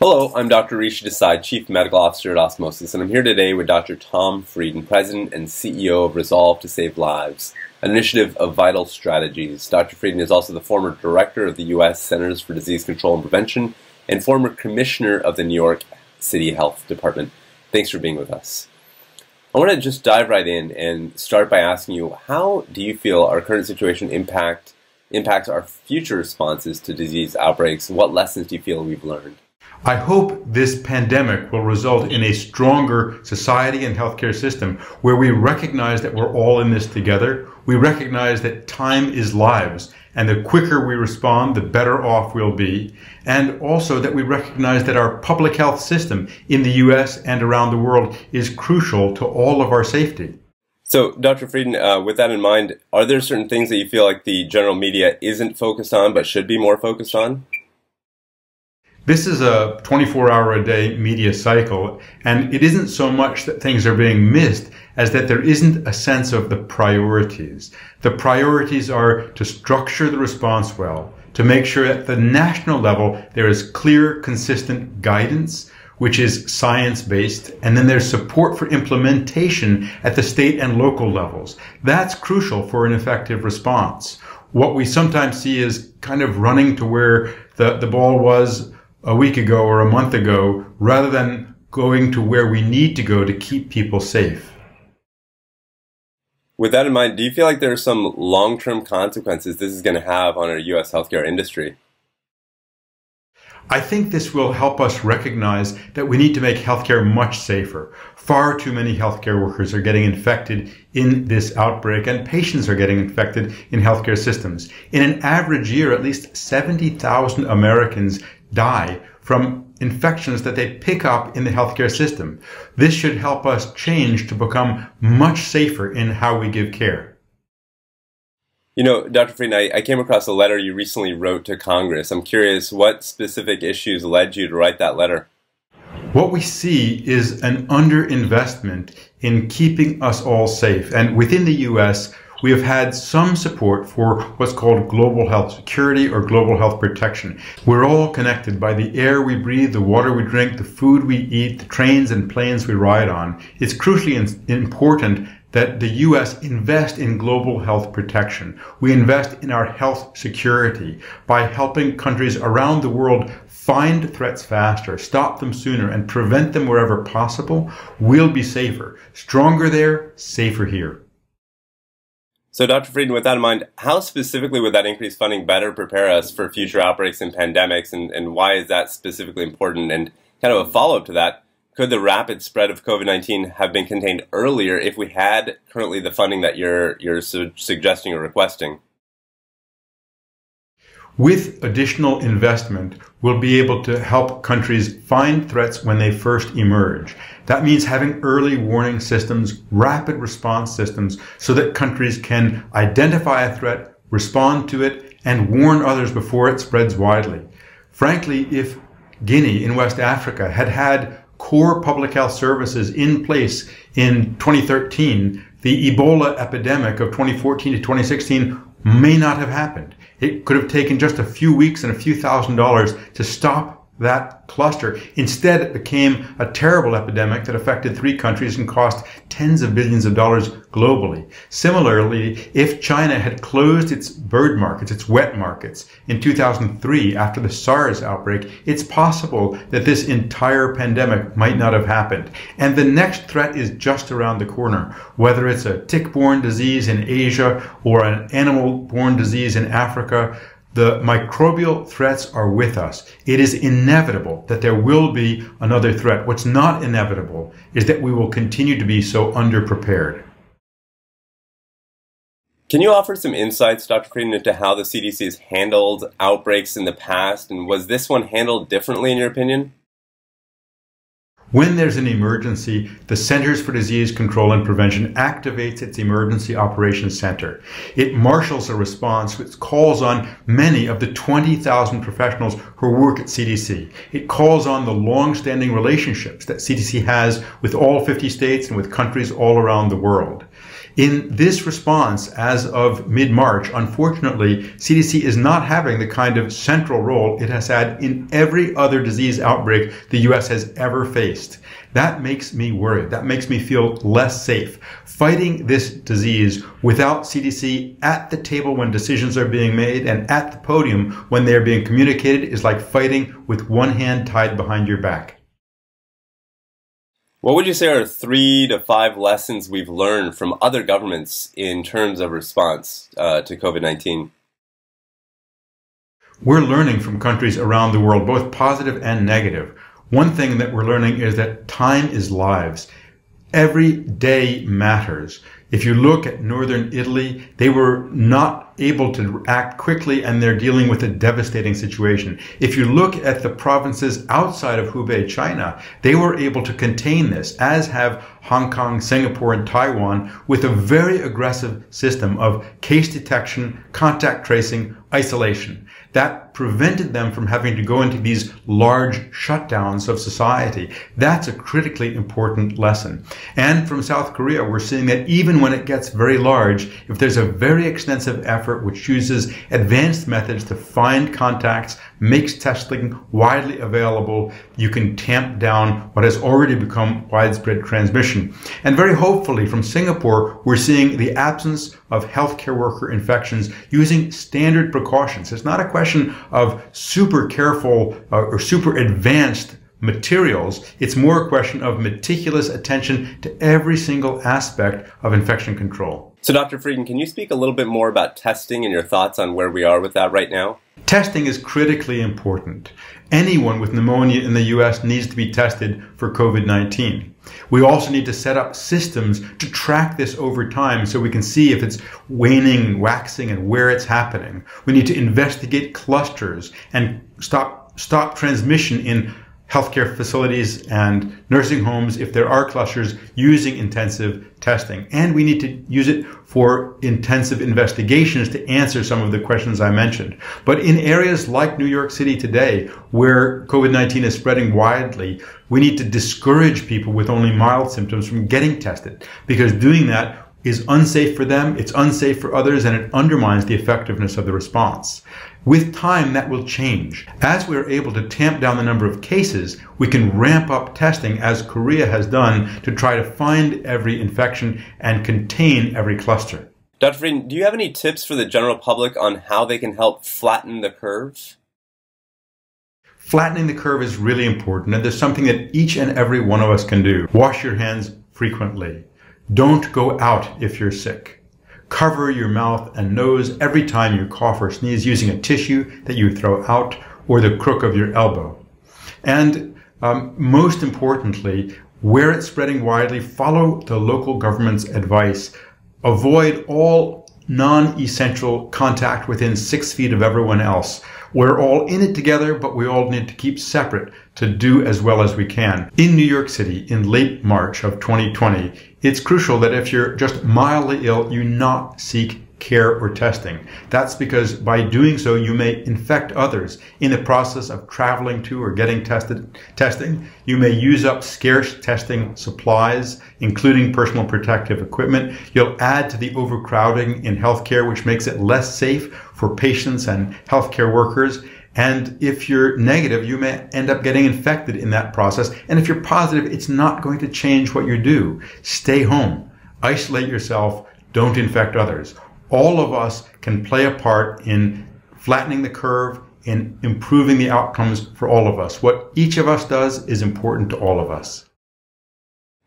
Hello, I'm Dr. Rishi Desai, Chief Medical Officer at Osmosis, and I'm here today with Dr. Tom Frieden, President and CEO of Resolve to Save Lives, an initiative of Vital Strategies. Dr. Frieden is also the former Director of the U.S. Centers for Disease Control and Prevention and former Commissioner of the New York City Health Department. Thanks for being with us. I want to just dive right in and start by asking you, how do you feel our current situation impact impacts our future responses to disease outbreaks? What lessons do you feel we've learned? I hope this pandemic will result in a stronger society and healthcare system where we recognize that we're all in this together. We recognize that time is lives and the quicker we respond, the better off we'll be. And also that we recognize that our public health system in the US and around the world is crucial to all of our safety. So, Dr. Frieden, uh, with that in mind, are there certain things that you feel like the general media isn't focused on but should be more focused on? This is a 24 hour a day media cycle, and it isn't so much that things are being missed as that there isn't a sense of the priorities. The priorities are to structure the response well, to make sure at the national level there is clear, consistent guidance, which is science based, and then there's support for implementation at the state and local levels. That's crucial for an effective response. What we sometimes see is kind of running to where the, the ball was a week ago or a month ago rather than going to where we need to go to keep people safe. With that in mind, do you feel like there are some long term consequences this is going to have on our U.S. healthcare industry? I think this will help us recognize that we need to make healthcare much safer. Far too many healthcare workers are getting infected in this outbreak and patients are getting infected in healthcare systems. In an average year, at least 70,000 Americans die from infections that they pick up in the healthcare system. This should help us change to become much safer in how we give care. You know, Dr. Frieden, I, I, came across a letter you recently wrote to Congress. I'm curious, what specific issues led you to write that letter? What we see is an underinvestment in keeping us all safe. And within the U.S., we have had some support for what's called global health security or global health protection. We're all connected by the air we breathe, the water we drink, the food we eat, the trains and planes we ride on. It's crucially important that the US invest in global health protection. We invest in our health security by helping countries around the world find threats faster, stop them sooner, and prevent them wherever possible. We'll be safer. Stronger there, safer here. So, Dr. Frieden, with that in mind, how specifically would that increased funding better prepare us for future outbreaks and pandemics, and, and why is that specifically important? And kind of a follow up to that, could the rapid spread of COVID 19 have been contained earlier if we had currently the funding that you're, you're su suggesting or requesting? With additional investment, we'll be able to help countries find threats when they first emerge. That means having early warning systems, rapid response systems, so that countries can identify a threat, respond to it, and warn others before it spreads widely. Frankly, if Guinea in West Africa had had core public health services in place in 2013, the Ebola epidemic of 2014 to 2016 may not have happened. It could have taken just a few weeks and a few thousand dollars to stop that cluster. Instead, it became a terrible epidemic that affected three countries and cost tens of billions of dollars globally. Similarly, if China had closed its bird markets, its wet markets, in 2003 after the SARS outbreak, it's possible that this entire pandemic might not have happened. And the next threat is just around the corner, whether it's a tick-borne disease in Asia or an animal-borne disease in Africa the microbial threats are with us. It is inevitable that there will be another threat. What's not inevitable is that we will continue to be so underprepared. Can you offer some insights, Dr. Frieden, into how the CDC has handled outbreaks in the past, and was this one handled differently in your opinion? When there's an emergency, the Centers for Disease Control and Prevention activates its Emergency Operations Center. It marshals a response which calls on many of the 20,000 professionals who work at CDC. It calls on the long-standing relationships that CDC has with all 50 states and with countries all around the world. In this response, as of mid-March, unfortunately, CDC is not having the kind of central role it has had in every other disease outbreak the U.S. has ever faced. That makes me worried. That makes me feel less safe. Fighting this disease without CDC at the table when decisions are being made and at the podium when they're being communicated is like fighting with one hand tied behind your back. What would you say are three to five lessons we've learned from other governments in terms of response uh, to COVID 19? We're learning from countries around the world, both positive and negative. One thing that we're learning is that time is lives. Every day matters. If you look at northern Italy, they were not able to act quickly and they're dealing with a devastating situation. If you look at the provinces outside of Hubei, China, they were able to contain this, as have Hong Kong, Singapore, and Taiwan, with a very aggressive system of case detection, contact tracing, isolation. That prevented them from having to go into these large shutdowns of society. That's a critically important lesson. And from South Korea, we're seeing that even when it gets very large, if there's a very extensive effort which uses advanced methods to find contacts, makes testing widely available, you can tamp down what has already become widespread transmission. And very hopefully from Singapore, we're seeing the absence of healthcare worker infections using standard precautions. It's not a question of super careful uh, or super advanced materials. It's more a question of meticulous attention to every single aspect of infection control. So, Dr. Frieden, can you speak a little bit more about testing and your thoughts on where we are with that right now? Testing is critically important. Anyone with pneumonia in the US needs to be tested for COVID 19. We also need to set up systems to track this over time so we can see if it's waning, waxing, and where it's happening. We need to investigate clusters and stop, stop transmission in healthcare facilities and nursing homes if there are clusters using intensive testing. And we need to use it for intensive investigations to answer some of the questions I mentioned. But in areas like New York City today, where COVID-19 is spreading widely, we need to discourage people with only mild symptoms from getting tested because doing that is unsafe for them, it's unsafe for others, and it undermines the effectiveness of the response. With time, that will change. As we are able to tamp down the number of cases, we can ramp up testing as Korea has done to try to find every infection and contain every cluster. Dr. Frieden, do you have any tips for the general public on how they can help flatten the curve? Flattening the curve is really important, and there's something that each and every one of us can do. Wash your hands frequently. Don't go out if you're sick. Cover your mouth and nose every time you cough or sneeze using a tissue that you throw out or the crook of your elbow. And um, most importantly, where it's spreading widely, follow the local government's advice. Avoid all non-essential contact within six feet of everyone else. We're all in it together, but we all need to keep separate to do as well as we can. In New York City, in late March of 2020, it's crucial that if you're just mildly ill, you not seek care or testing. That's because by doing so, you may infect others. In the process of traveling to or getting tested, testing, you may use up scarce testing supplies, including personal protective equipment. You'll add to the overcrowding in healthcare, which makes it less safe for patients and healthcare workers. And if you're negative, you may end up getting infected in that process. And if you're positive, it's not going to change what you do. Stay home, isolate yourself, don't infect others. All of us can play a part in flattening the curve, in improving the outcomes for all of us. What each of us does is important to all of us.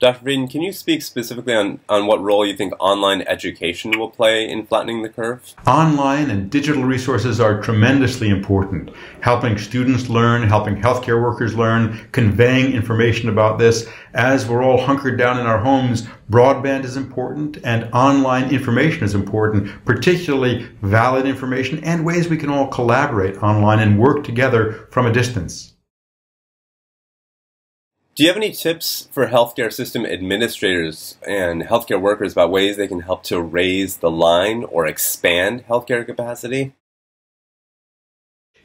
Dr. Frieden, can you speak specifically on, on what role you think online education will play in flattening the curve? Online and digital resources are tremendously important, helping students learn, helping healthcare workers learn, conveying information about this. As we're all hunkered down in our homes, broadband is important and online information is important, particularly valid information and ways we can all collaborate online and work together from a distance. Do you have any tips for healthcare system administrators and healthcare workers about ways they can help to raise the line or expand healthcare capacity?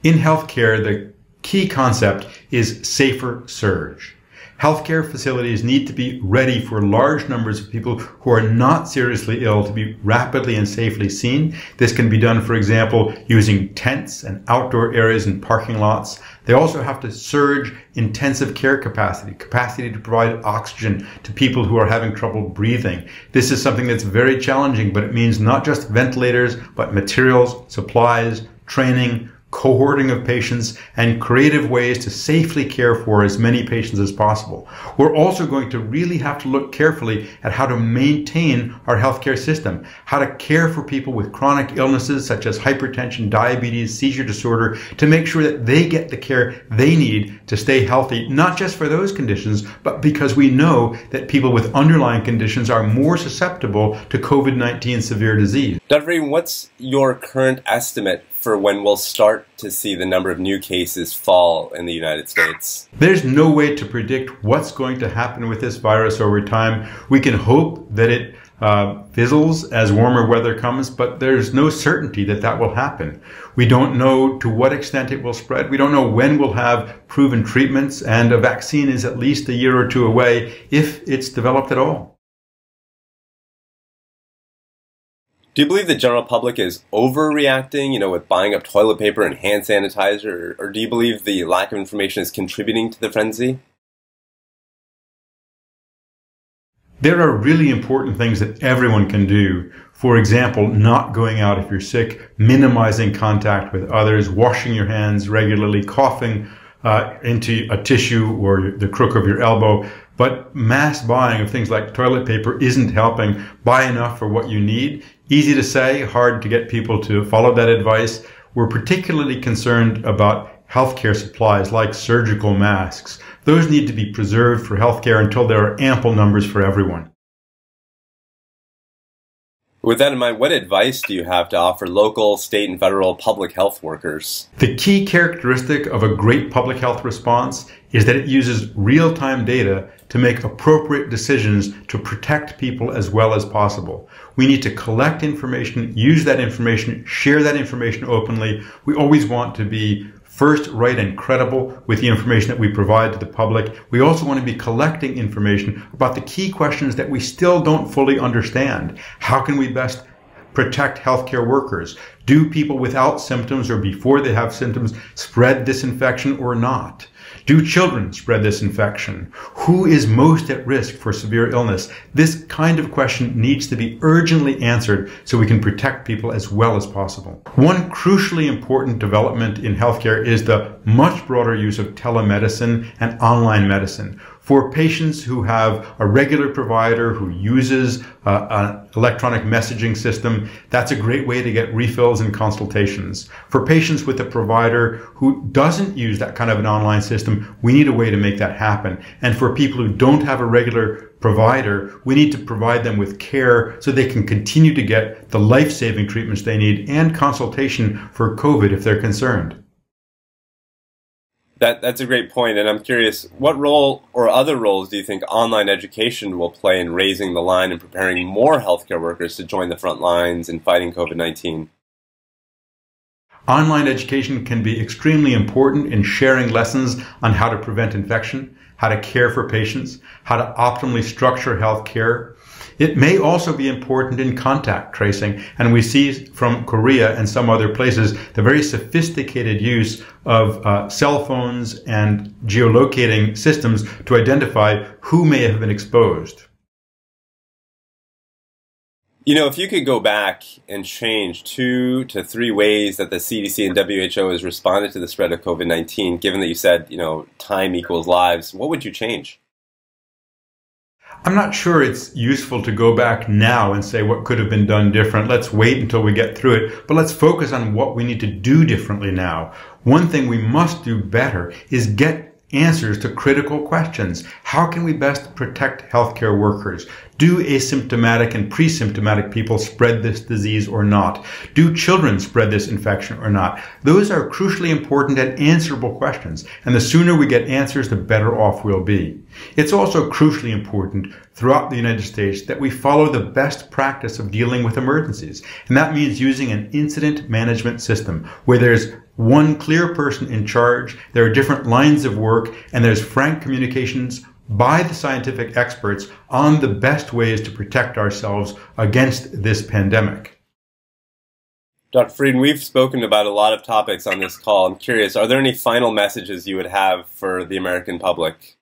In healthcare, the key concept is safer surge. Healthcare facilities need to be ready for large numbers of people who are not seriously ill to be rapidly and safely seen. This can be done, for example, using tents and outdoor areas and parking lots. They also have to surge intensive care capacity, capacity to provide oxygen to people who are having trouble breathing. This is something that's very challenging, but it means not just ventilators, but materials, supplies, training, cohorting of patients, and creative ways to safely care for as many patients as possible. We're also going to really have to look carefully at how to maintain our healthcare system, how to care for people with chronic illnesses such as hypertension, diabetes, seizure disorder, to make sure that they get the care they need to stay healthy, not just for those conditions, but because we know that people with underlying conditions are more susceptible to COVID-19 severe disease. Dr. what's your current estimate for when we'll start to see the number of new cases fall in the United States? There's no way to predict what's going to happen with this virus over time. We can hope that it uh, fizzles as warmer weather comes, but there's no certainty that that will happen. We don't know to what extent it will spread. We don't know when we'll have proven treatments, and a vaccine is at least a year or two away if it's developed at all. Do you believe the general public is overreacting, you know, with buying up toilet paper and hand sanitizer, or do you believe the lack of information is contributing to the frenzy? There are really important things that everyone can do. For example, not going out if you're sick, minimizing contact with others, washing your hands regularly, coughing uh, into a tissue or the crook of your elbow. But mass buying of things like toilet paper isn't helping. Buy enough for what you need. Easy to say, hard to get people to follow that advice. We're particularly concerned about healthcare supplies like surgical masks. Those need to be preserved for healthcare until there are ample numbers for everyone. With that in mind, what advice do you have to offer local, state, and federal public health workers? The key characteristic of a great public health response is that it uses real time data to make appropriate decisions to protect people as well as possible. We need to collect information, use that information, share that information openly. We always want to be first, right, and credible with the information that we provide to the public. We also want to be collecting information about the key questions that we still don't fully understand. How can we best protect healthcare workers? Do people without symptoms or before they have symptoms spread this infection or not? Do children spread this infection? Who is most at risk for severe illness? This kind of question needs to be urgently answered so we can protect people as well as possible. One crucially important development in healthcare is the much broader use of telemedicine and online medicine for patients who have a regular provider who uses uh, an electronic messaging system, that's a great way to get refills and consultations. For patients with a provider who doesn't use that kind of an online system, we need a way to make that happen. And for people who don't have a regular provider, we need to provide them with care so they can continue to get the life-saving treatments they need and consultation for COVID if they're concerned. That, that's a great point, and I'm curious, what role or other roles do you think online education will play in raising the line and preparing more healthcare workers to join the front lines in fighting COVID-19? Online education can be extremely important in sharing lessons on how to prevent infection, how to care for patients, how to optimally structure healthcare, it may also be important in contact tracing, and we see from Korea and some other places the very sophisticated use of uh, cell phones and geolocating systems to identify who may have been exposed. You know, if you could go back and change two to three ways that the CDC and WHO has responded to the spread of COVID 19, given that you said, you know, time equals lives, what would you change? I'm not sure it's useful to go back now and say what could have been done different. Let's wait until we get through it, but let's focus on what we need to do differently now. One thing we must do better is get answers to critical questions. How can we best protect healthcare workers? Do asymptomatic and pre-symptomatic people spread this disease or not? Do children spread this infection or not? Those are crucially important and answerable questions. And the sooner we get answers, the better off we'll be. It's also crucially important throughout the United States that we follow the best practice of dealing with emergencies. And that means using an incident management system where there's one clear person in charge, there are different lines of work, and there's frank communications by the scientific experts on the best ways to protect ourselves against this pandemic. Dr. Frieden, we've spoken about a lot of topics on this call. I'm curious, are there any final messages you would have for the American public?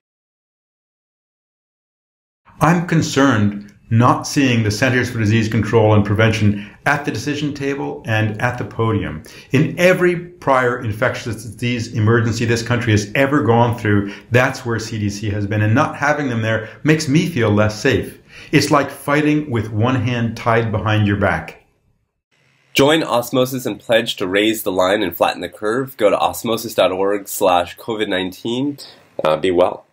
I'm concerned not seeing the Centers for Disease Control and Prevention at the decision table and at the podium. In every prior infectious disease emergency this country has ever gone through, that's where CDC has been. And not having them there makes me feel less safe. It's like fighting with one hand tied behind your back. Join Osmosis and pledge to raise the line and flatten the curve. Go to osmosis.org slash COVID-19. Uh, be well.